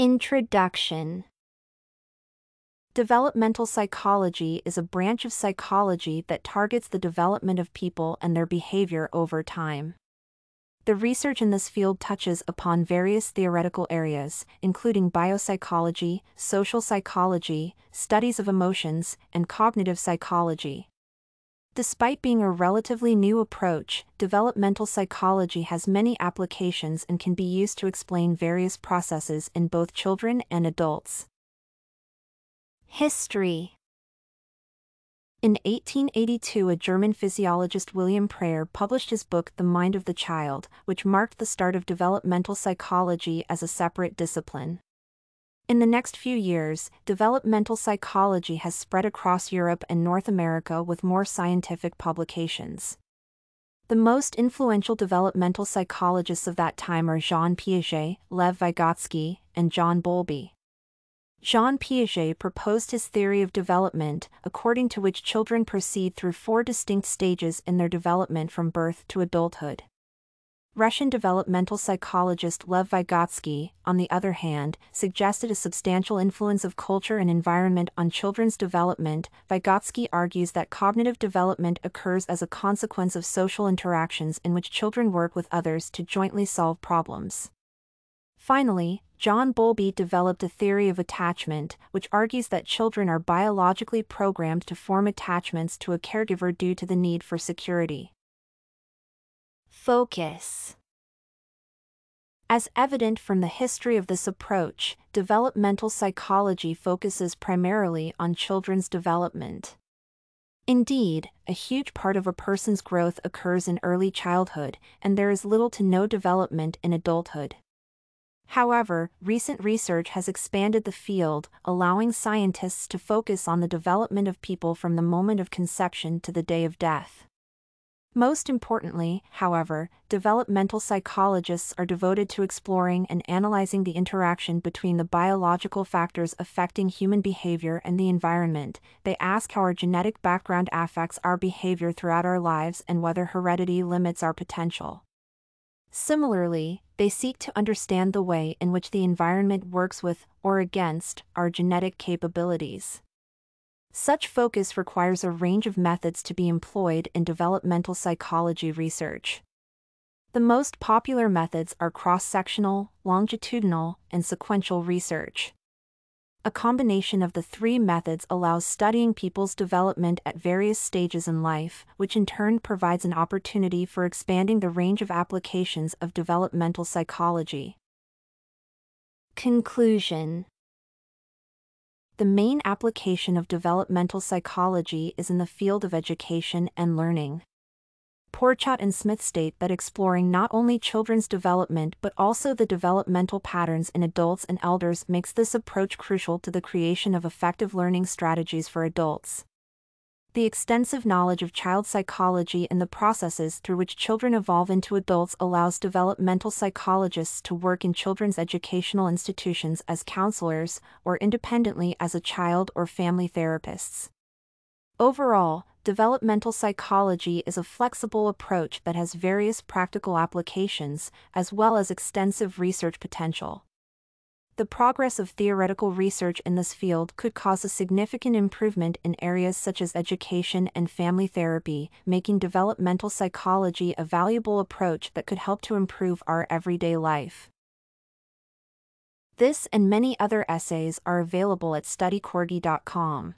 Introduction Developmental psychology is a branch of psychology that targets the development of people and their behavior over time. The research in this field touches upon various theoretical areas, including biopsychology, social psychology, studies of emotions, and cognitive psychology. Despite being a relatively new approach, developmental psychology has many applications and can be used to explain various processes in both children and adults. History in 1882 a German physiologist William Preyer published his book The Mind of the Child, which marked the start of developmental psychology as a separate discipline. In the next few years, developmental psychology has spread across Europe and North America with more scientific publications. The most influential developmental psychologists of that time are Jean Piaget, Lev Vygotsky, and John Bowlby. Jean Piaget proposed his theory of development, according to which children proceed through four distinct stages in their development from birth to adulthood. Russian developmental psychologist Lev Vygotsky, on the other hand, suggested a substantial influence of culture and environment on children's development. Vygotsky argues that cognitive development occurs as a consequence of social interactions in which children work with others to jointly solve problems. Finally, John Bowlby developed a theory of attachment, which argues that children are biologically programmed to form attachments to a caregiver due to the need for security. Focus As evident from the history of this approach, developmental psychology focuses primarily on children's development. Indeed, a huge part of a person's growth occurs in early childhood, and there is little to no development in adulthood. However, recent research has expanded the field, allowing scientists to focus on the development of people from the moment of conception to the day of death. Most importantly, however, developmental psychologists are devoted to exploring and analyzing the interaction between the biological factors affecting human behavior and the environment. They ask how our genetic background affects our behavior throughout our lives and whether heredity limits our potential. Similarly, they seek to understand the way in which the environment works with, or against, our genetic capabilities. Such focus requires a range of methods to be employed in developmental psychology research. The most popular methods are cross sectional, longitudinal, and sequential research. A combination of the three methods allows studying people's development at various stages in life, which in turn provides an opportunity for expanding the range of applications of developmental psychology. Conclusion The main application of developmental psychology is in the field of education and learning. Pourchot and Smith state that exploring not only children's development but also the developmental patterns in adults and elders makes this approach crucial to the creation of effective learning strategies for adults. The extensive knowledge of child psychology and the processes through which children evolve into adults allows developmental psychologists to work in children's educational institutions as counselors or independently as a child or family therapists. Overall, developmental psychology is a flexible approach that has various practical applications, as well as extensive research potential. The progress of theoretical research in this field could cause a significant improvement in areas such as education and family therapy, making developmental psychology a valuable approach that could help to improve our everyday life. This and many other essays are available at studycorgi.com.